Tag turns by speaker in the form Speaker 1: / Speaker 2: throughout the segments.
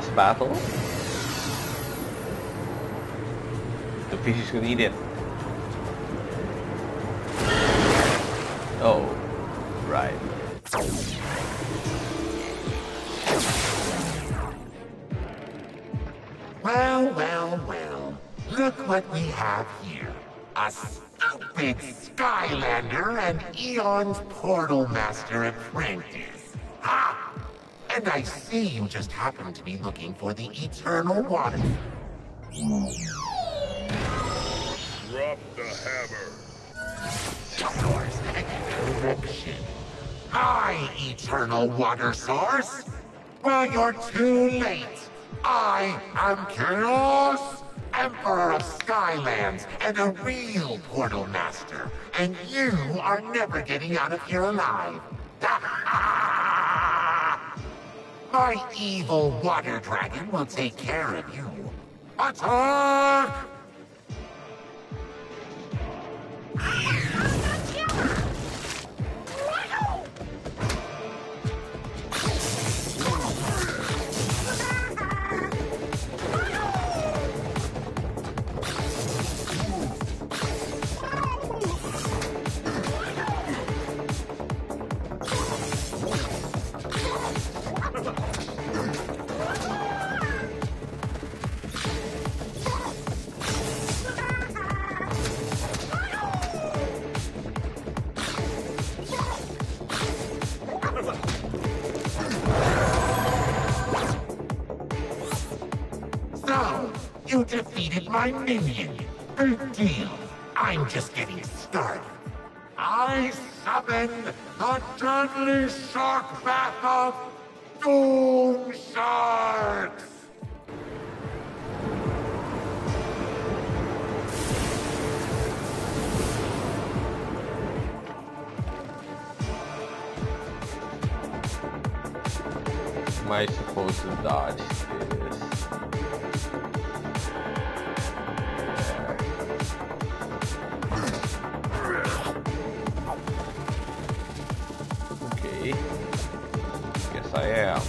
Speaker 1: boss battle. The fish is gonna eat it. Oh, right.
Speaker 2: Well, well, well. Look what we have here. A stupid Skylander and Eon's Portal Master apprentice. Ha! And I see you just happen to be looking for the Eternal Water.
Speaker 3: Drop the hammer.
Speaker 2: Correction. Hi, Eternal Water Source. Well, you're too late. I am Kaos, Emperor of Skylands, and a real Portal Master. And you are never getting out of here alive. My evil water dragon will take care of you. Attack! Defeated my minion. Good deal. I'm just getting started. I summon the deadly shark bath of Doom Sharks!
Speaker 1: Am I supposed to dodge this? Guess I am.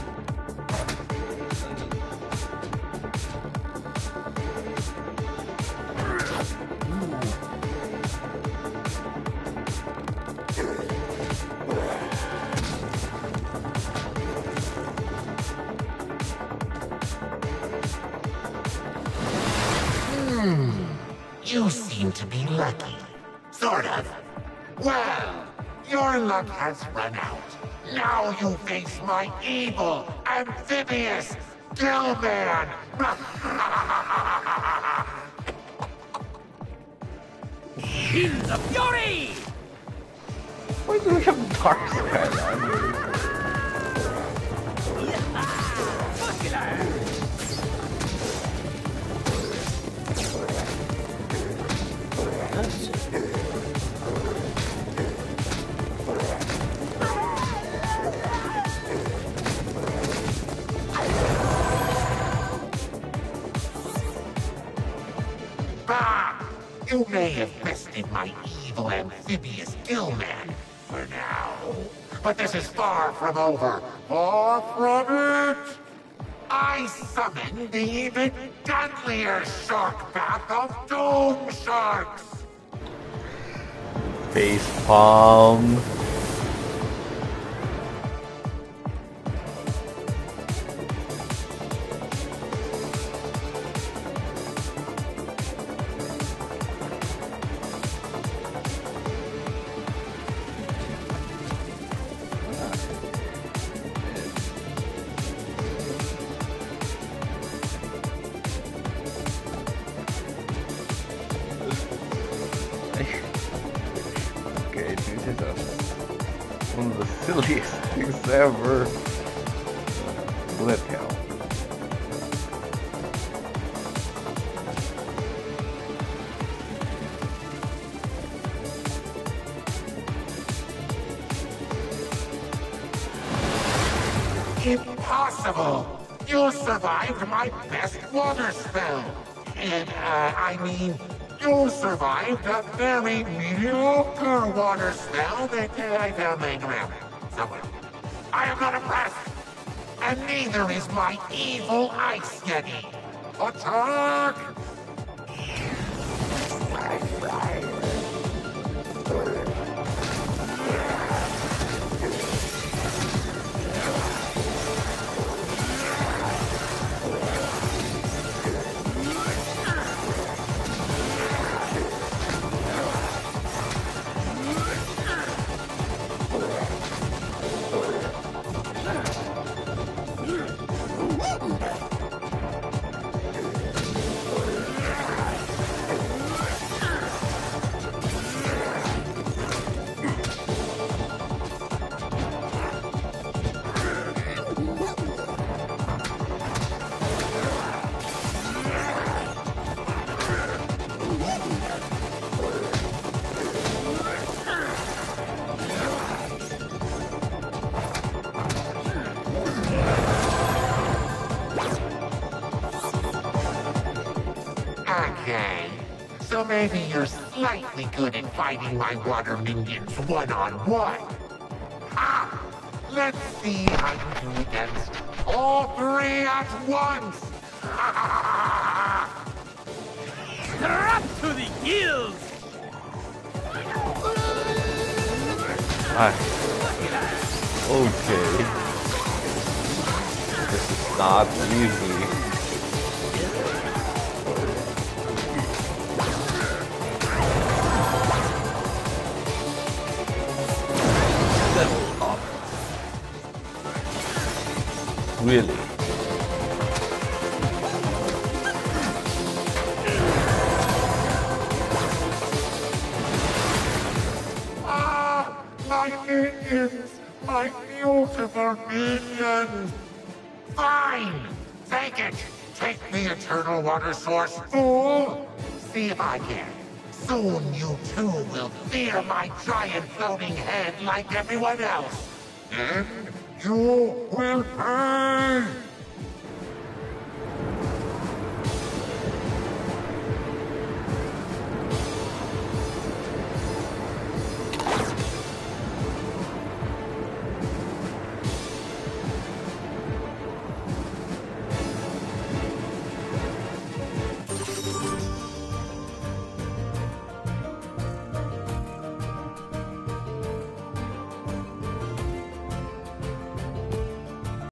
Speaker 1: Hmm.
Speaker 2: You seem to be lucky. Sort of. Well, your luck has run out. Now you face my evil, amphibious Gillman!
Speaker 4: In the fury!
Speaker 1: Why do we have Dark Skylander?
Speaker 2: Bah! May have bested my evil amphibious Gillman for now. But this is far from over. Far from it! I summon the even deadlier shark bath of Doom Sharks!
Speaker 1: Face palm. The silliest things ever. Bullet hell.
Speaker 2: Impossible! You survived my best water spell! And, uh, I mean, you survived a very mediocre water spell that laying around somewhere. I am not impressed! and neither is my evil Ice Yeti. Attack! Okay, so maybe you're slightly good at fighting my water minions one-on-one. Ah, let's see how you do against all three at once.
Speaker 4: Strap to the gills!
Speaker 1: Alright. Okay. This is not easy. Really?
Speaker 2: Ah, my minions! My beautiful minions! Fine! Take it! Take the eternal water source, fool! See if I can. Soon you too will fear my giant floating head like everyone else. And you will!